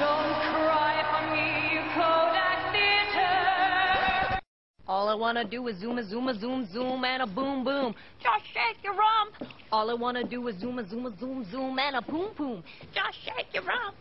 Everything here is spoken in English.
Don't cry for me, you Kodak Theater. All I wanna do is zoom a zoom a zoom zoom and a boom boom. Just shake your rump. All I wanna do is zoom a zoom a zoom zoom and a boom boom. Just shake your rump.